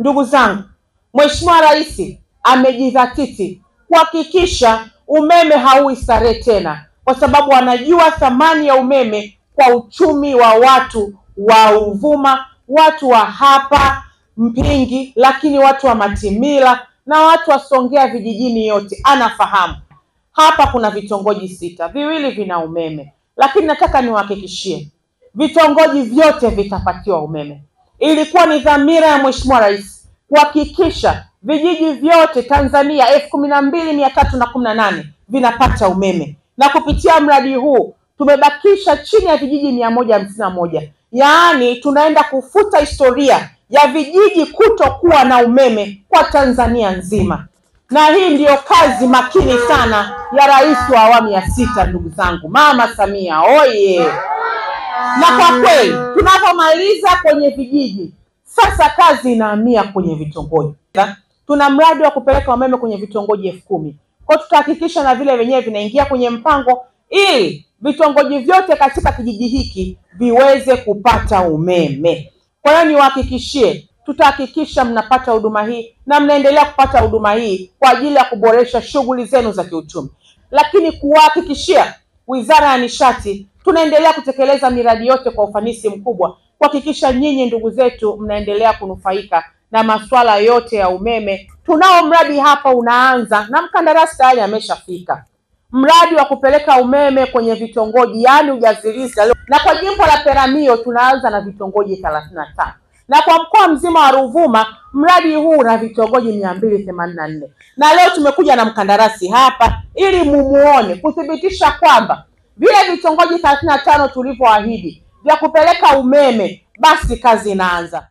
Ndugu zangu, Mheshimiwa Rais amejidhatiti kuhakikisha umeme haui starehe tena, kwa sababu anajua thamani ya umeme kwa uchumi wa watu wa Uvuma, watu wa hapa Mpingi, lakini watu wa Matimila na watu wa Songea vijijini yote anafahamu. Hapa kuna vitongoji sita, viwili vina umeme, lakini nataka niwahakikishie vitongoji vyote vitapatiwa umeme. Ilikuwa ni dhamira ya Mheshimiwa Rais kuhakikisha vijiji vyote Tanzania elfu kumi na mbili mia tatu na kumi na nane vinapata umeme, na kupitia mradi huu tumebakisha chini ya vijiji mia moja hamsini na moja. Yaani tunaenda kufuta historia ya vijiji kutokuwa na umeme kwa Tanzania nzima, na hii ndiyo kazi makini sana ya rais wa awamu ya sita, ndugu zangu, Mama Samia oye! Na kwa kweli tunapomaliza kwenye vijiji, sasa kazi inahamia kwenye vitongoji. Tuna mradi wa kupeleka umeme kwenye vitongoji elfu kumi kwa tutahakikisha na vile vyenyewe vinaingia kwenye mpango ili vitongoji vyote katika kijiji hiki viweze kupata umeme. Kwa hiyo niwahakikishie, tutahakikisha mnapata huduma hii na mnaendelea kupata huduma hii kwa ajili ya kuboresha shughuli zenu za kiuchumi, lakini kuwahakikishia Wizara ya Nishati tunaendelea kutekeleza miradi yote kwa ufanisi mkubwa kuhakikisha nyinyi ndugu zetu mnaendelea kunufaika na masuala yote ya umeme. Tunao mradi hapa unaanza na mkandarasi tayari ameshafika, mradi wa kupeleka umeme kwenye vitongoji, yaani ujazilizi, na kwa jimbo la Peramiho tunaanza na vitongoji thelathini na tano. Na kwa mkoa mzima wa Ruvuma mradi huu una vitongoji mia mbili themanini na nne. Na leo tumekuja na mkandarasi hapa ili mumuone kuthibitisha kwamba vile vitongoji thelathini na tano tulivyoahidi vya kupeleka umeme, basi kazi inaanza.